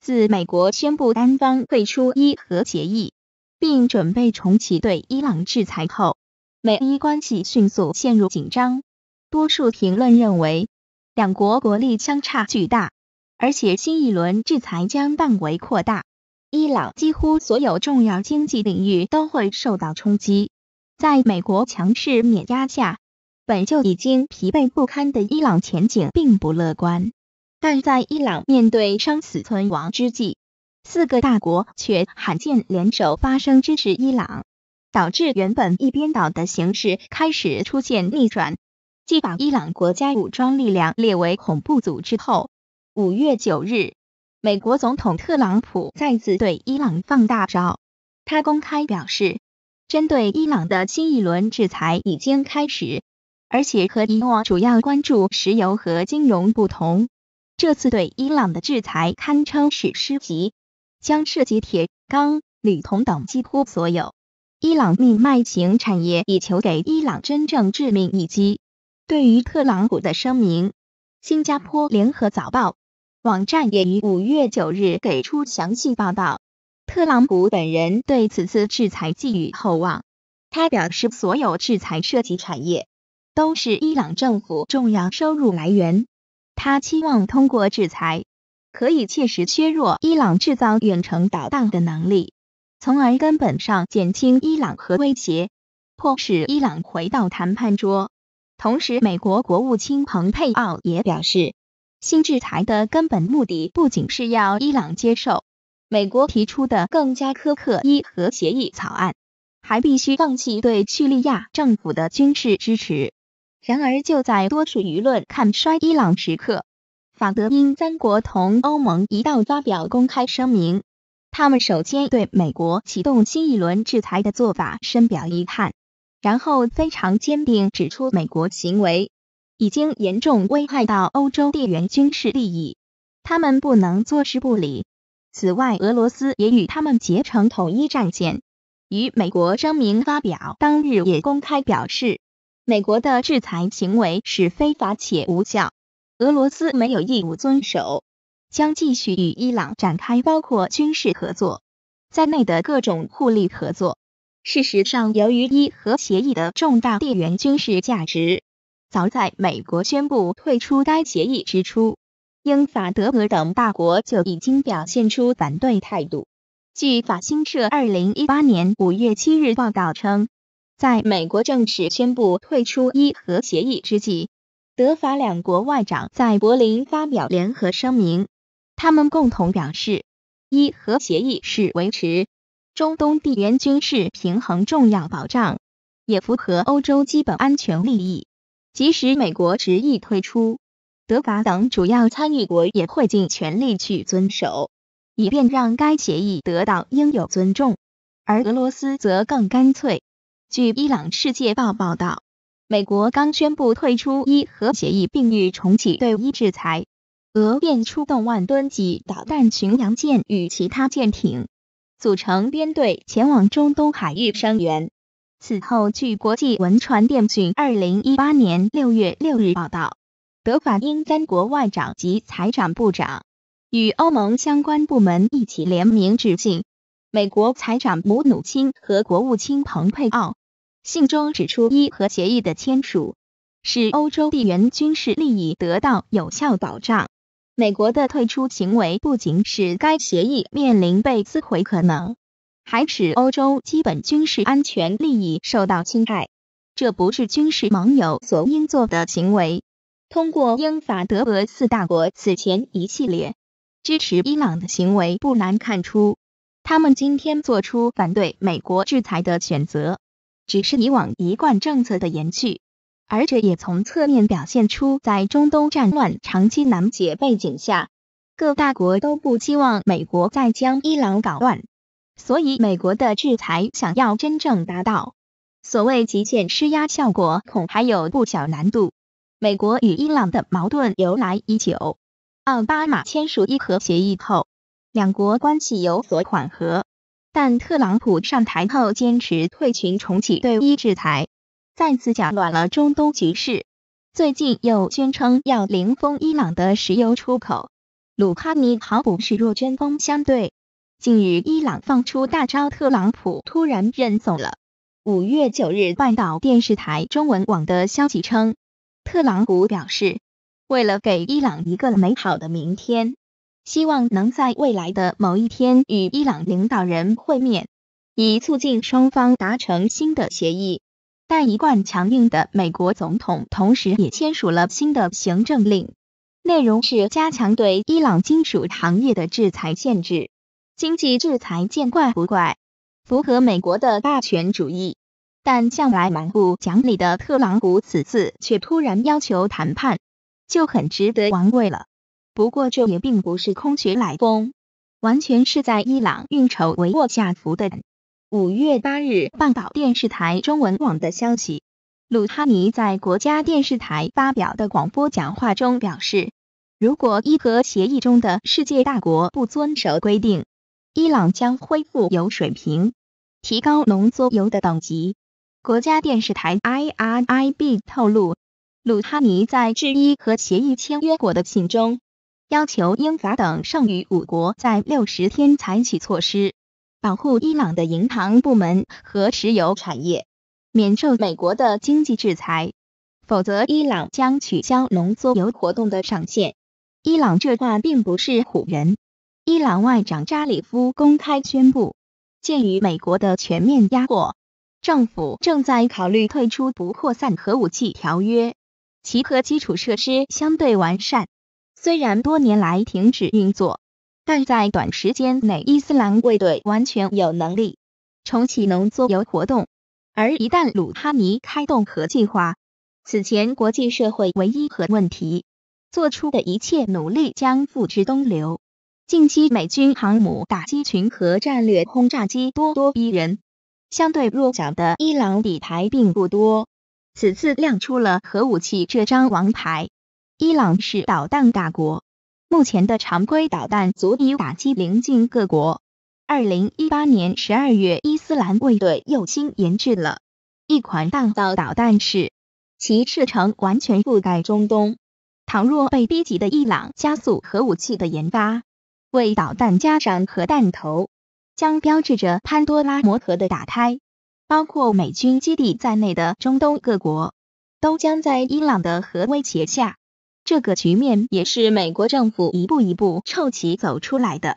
自美国宣布单方退出伊核协议，并准备重启对伊朗制裁后，美伊关系迅速陷入紧张。多数评论认为，两国国力相差巨大，而且新一轮制裁将范围扩大，伊朗几乎所有重要经济领域都会受到冲击。在美国强势碾压下，本就已经疲惫不堪的伊朗前景并不乐观。但在伊朗面对生死存亡之际，四个大国却罕见联手发声支持伊朗，导致原本一边倒的形势开始出现逆转。继把伊朗国家武装力量列为恐怖组织后，五月九日，美国总统特朗普再次对伊朗放大招。他公开表示，针对伊朗的新一轮制裁已经开始，而且和以往主要关注石油和金融不同。这次对伊朗的制裁堪称史诗级，将涉及铁、钢、铝、铜等几乎所有伊朗命脉型产业，以求给伊朗真正致命一击。对于特朗普的声明，新加坡联合早报网站也于五月九日给出详细报道。特朗普本人对此次制裁寄予厚望，他表示，所有制裁涉及产业，都是伊朗政府重要收入来源。他期望通过制裁，可以切实削弱伊朗制造远程导弹的能力，从而根本上减轻伊朗核威胁，迫使伊朗回到谈判桌。同时，美国国务卿蓬佩奥也表示，新制裁的根本目的不仅是要伊朗接受美国提出的更加苛刻伊核协议草案，还必须放弃对叙利亚政府的军事支持。然而，就在多数舆论看衰伊朗时刻，法德英三国同欧盟一道发表公开声明，他们首先对美国启动新一轮制裁的做法深表遗憾，然后非常坚定指出美国行为已经严重危害到欧洲地缘军事利益，他们不能坐视不理。此外，俄罗斯也与他们结成统一战线，与美国声明发表当日也公开表示。美国的制裁行为是非法且无效，俄罗斯没有义务遵守，将继续与伊朗展开包括军事合作在内的各种互利合作。事实上，由于伊核协议的重大地缘军事价值，早在美国宣布退出该协议之初，英法德俄等大国就已经表现出反对态度。据法新社二零一八年五月七日报道称。在美国正式宣布退出伊核协议之际，德法两国外长在柏林发表联合声明。他们共同表示，伊核协议是维持中东地缘军事平衡重要保障，也符合欧洲基本安全利益。即使美国执意退出，德法等主要参与国也会尽全力去遵守，以便让该协议得到应有尊重。而俄罗斯则更干脆。据伊朗世界报报道，美国刚宣布退出伊核协议，并欲重启对伊制裁，俄便出动万吨级导弹巡洋舰与其他舰艇，组成编队前往中东海域声援。此后，据国际文传电讯二零一八年六月六日报道，德法英三国外长及财长部长与欧盟相关部门一起联名致信美国财长姆努钦和国务卿蓬佩奥。信中指出，伊核协议的签署使欧洲地缘军事利益得到有效保障。美国的退出行为不仅使该协议面临被撕毁可能，还使欧洲基本军事安全利益受到侵害。这不是军事盟友所应做的行为。通过英法德俄四大国此前一系列支持伊朗的行为，不难看出，他们今天做出反对美国制裁的选择。只是以往一贯政策的延续，而这也从侧面表现出，在中东战乱长期难解背景下，各大国都不期望美国再将伊朗搞乱，所以美国的制裁想要真正达到所谓极限施压效果，恐还有不小难度。美国与伊朗的矛盾由来已久，奥巴马签署伊核协议后，两国关系有所缓和。但特朗普上台后坚持退群重启对伊制裁，再次搅乱了中东局势。最近又宣称要零封伊朗的石油出口，鲁哈尼毫不示弱，针锋相对。近日，伊朗放出大招，特朗普突然认怂了。五月九日，半岛电视台中文网的消息称，特朗普表示，为了给伊朗一个美好的明天，希望能在未来的某一天与伊朗领导人会面，以促进双方达成新的协议。但一贯强硬的美国总统同时也签署了新的行政令，内容是加强对伊朗金属行业的制裁限制。经济制裁见怪不怪，符合美国的霸权主义。但向来蛮不讲理的特朗普此次却突然要求谈判，就很值得玩味了。不过这也并不是空穴来风，完全是在伊朗运筹帷幄下伏的。五月八日，半岛电视台中文网的消息，鲁哈尼在国家电视台发表的广播讲话中表示，如果伊核协议中的世界大国不遵守规定，伊朗将恢复油水平，提高浓缩铀的等级。国家电视台 IRIB 透露，鲁哈尼在致伊核协议签约国的信中，要求英法等剩余五国在六十天采取措施。保护伊朗的银行部门和石油产业免受美国的经济制裁，否则伊朗将取消浓缩铀活动的上限。伊朗这话并不是唬人。伊朗外长扎里夫公开宣布，鉴于美国的全面压迫，政府正在考虑退出不扩散核武器条约，其核基础设施相对完善，虽然多年来停止运作。但在短时间内，伊斯兰卫队完全有能力重启浓缩铀活动。而一旦鲁哈尼开动核计划，此前国际社会唯一核问题做出的一切努力将付之东流。近期美军航母打击群和战略轰炸机咄咄逼人，相对弱小的伊朗底牌并不多。此次亮出了核武器这张王牌，伊朗是导弹大国。目前的常规导弹足以打击邻近各国。二零一八年十二月，伊斯兰卫队又新研制了一款弹道导弹，式其射程完全覆盖中东。倘若被逼急的伊朗加速核武器的研发，为导弹加上核弹头，将标志着潘多拉魔盒的打开。包括美军基地在内的中东各国，都将在伊朗的核威胁下。这个局面也是美国政府一步一步臭棋走出来的。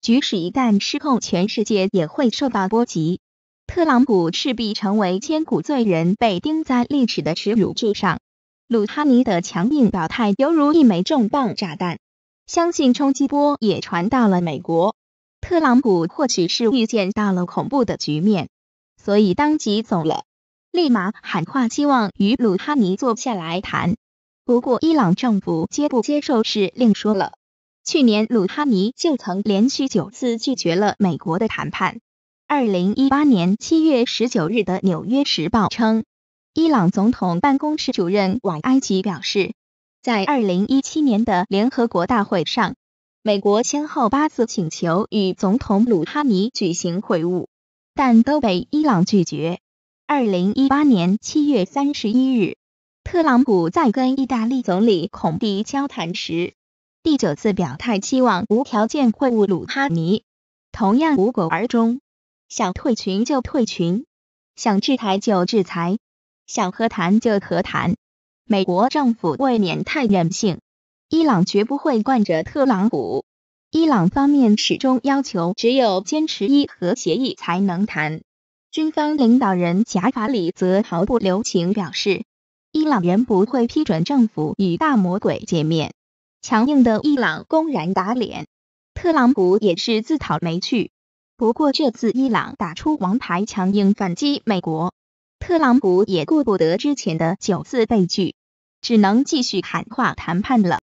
局势一旦失控，全世界也会受到波及。特朗普势必成为千古罪人，被钉在历史的耻辱柱上。鲁哈尼的强硬表态犹如一枚重磅炸弹，相信冲击波也传到了美国。特朗普或许是预见到了恐怖的局面，所以当即走了，立马喊话，希望与鲁哈尼坐下来谈。不过，伊朗政府接不接受是另说了。去年，鲁哈尼就曾连续九次拒绝了美国的谈判。二零一八年七月十九日的《纽约时报》称，伊朗总统办公室主任瓦埃吉表示，在二零一七年的联合国大会上，美国先后八次请求与总统鲁哈尼举行会晤，但都被伊朗拒绝。二零一八年七月三十一日。特朗普在跟意大利总理孔蒂交谈时，第九次表态期望无条件会晤鲁哈尼，同样无果而终。想退群就退群，想制裁就制裁，想和谈就和谈。美国政府未免太任性，伊朗绝不会惯着特朗普。伊朗方面始终要求只有坚持伊核协议才能谈。军方领导人贾法里则毫不留情表示。伊朗人不会批准政府与大魔鬼见面。强硬的伊朗公然打脸，特朗普也是自讨没趣。不过这次伊朗打出王牌，强硬反击美国，特朗普也顾不得之前的九次被拒，只能继续喊话谈判了。